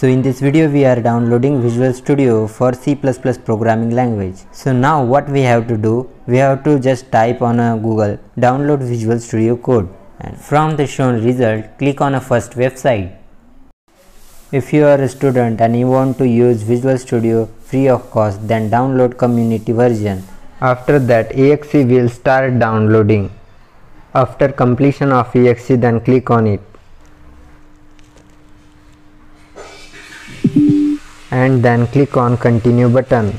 So in this video we are downloading Visual Studio for C++ programming language. So now what we have to do, we have to just type on a Google download Visual Studio code and from the shown result click on a first website. If you are a student and you want to use Visual Studio free of cost then download community version. After that exe will start downloading. After completion of exe then click on it. And then click on continue button.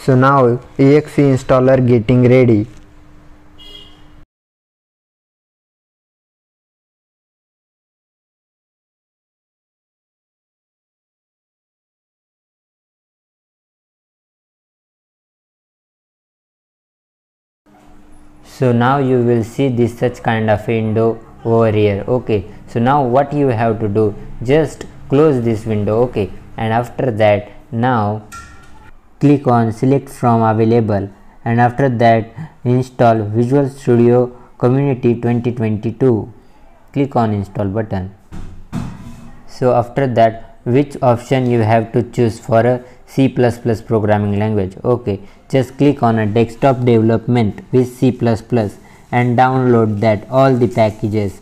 So now exe installer getting ready. So now you will see this such kind of window over here. Okay. So now what you have to do just close this window. Okay. And after that now click on select from available. And after that install visual studio community 2022 click on install button. So after that which option you have to choose for a C++ programming language? Okay. Just click on a desktop development with C++ and download that all the packages.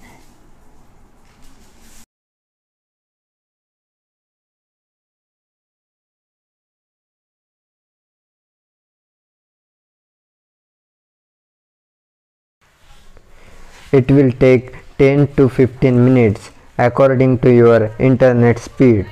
It will take 10 to 15 minutes according to your internet speed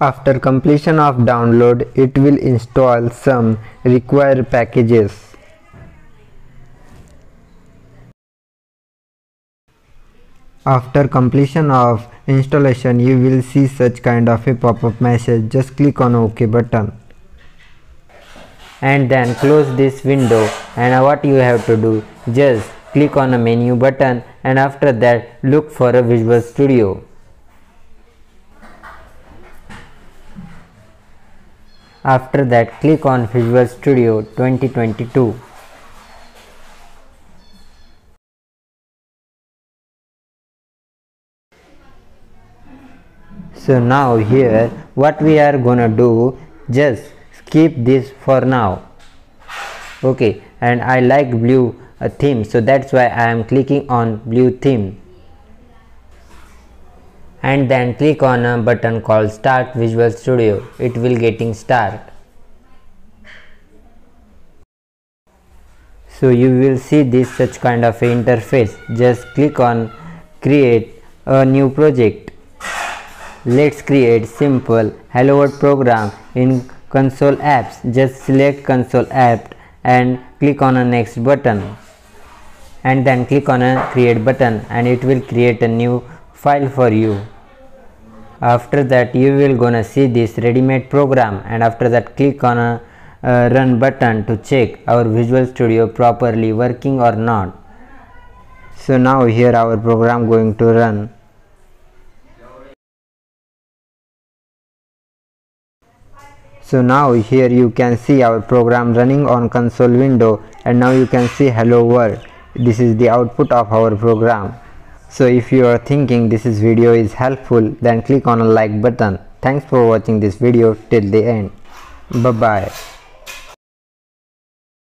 After completion of download, it will install some required packages. After completion of installation, you will see such kind of a pop-up message. Just click on OK button. And then close this window and what you have to do, just click on a menu button and after that look for a Visual Studio. After that click on Visual Studio 2022. So now here what we are gonna do just skip this for now okay and I like blue uh, theme so that's why I am clicking on blue theme and then click on a button called start visual studio. It will getting start. So you will see this such kind of interface. Just click on create a new project. Let's create simple hello world program in console apps. Just select console app and click on a next button. And then click on a create button and it will create a new file for you after that you will gonna see this ready-made program. And after that click on a uh, run button to check our visual studio properly working or not. So now here our program going to run. So now here you can see our program running on console window. And now you can see hello world. This is the output of our program so if you are thinking this is video is helpful then click on a like button. Thanks for watching this video till the end. Bye bye